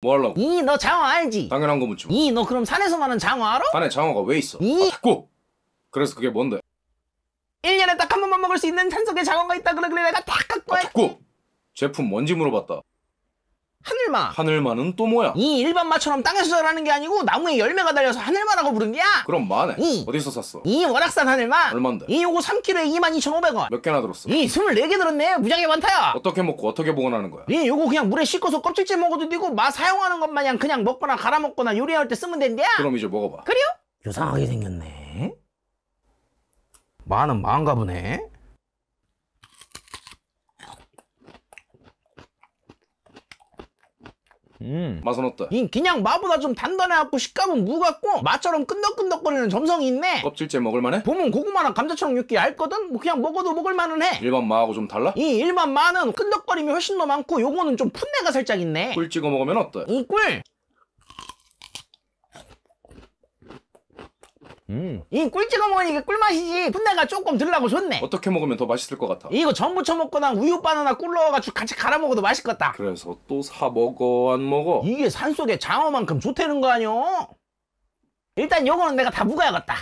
뭐 하려고? 이 너 장어 알지? 당연한 거 묻지 마. 이너 그럼 산에서 많은 장어 알아? 안에 장어가 왜 있어? 이- 아, 됐고! 그래서 그게 뭔데? 1년에 딱 한 번만 먹을 수 있는 산속에 장어가 있다 그래 그래 내가 딱 갖고 아, 와 됐고! 제품 뭔지 물어봤다. 하늘마 하늘만은 또 뭐야? 이 일반 마처럼 땅에서 자라는 게 아니고 나무에 열매가 달려서 하늘마라고 부른 게야 그럼 마네. 이- 어디서 샀어? 이 월악산 하늘마 얼만데? 이 요거 3kg에 22,500원 몇 개나 들었어? 이 24개 들었네 무지하게 많다야 어떻게 먹고 어떻게 보관하는 거야? 이 요거 그냥 물에 씻어서 껍질째 먹어도 되고 마 사용하는 것 마냥 그냥 먹거나 갈아 먹거나 요리할 때 쓰면 된대야 그럼 이제 먹어봐. 그래요? 요상하게 생겼네 마는 마인가 보네 음. 맛은 어때? 이 그냥 마보다 좀 단단해갖고 식감은 무 같고 맛처럼 끈덕끈덕거리는 점성이 있네 껍질째 먹을만해? 보면 고구마랑 감자처럼 육기 얇거든? 뭐 그냥 먹어도 먹을만은 해. 일반 마하고 좀 달라? 이 일반 마는 끈덕거림이 훨씬 더 많고 요거는 좀 풋내가 살짝 있네. 꿀 찍어 먹으면 어때? 이 꿀. 음. 이 꿀 찍어 먹으니까 꿀맛이지. 풋내가 조금 들라고 좋네. 어떻게 먹으면 더 맛있을 것 같아? 이거 전부 쳐먹거나 우유 바나나 꿀 넣어가지고 같이 갈아 먹어도 맛있겠다. 그래서 또 사 먹어 안 먹어? 이게 산속에 장어만큼 좋다는 거 아니오? 일단 요거는 내가 다 묵어야겠다.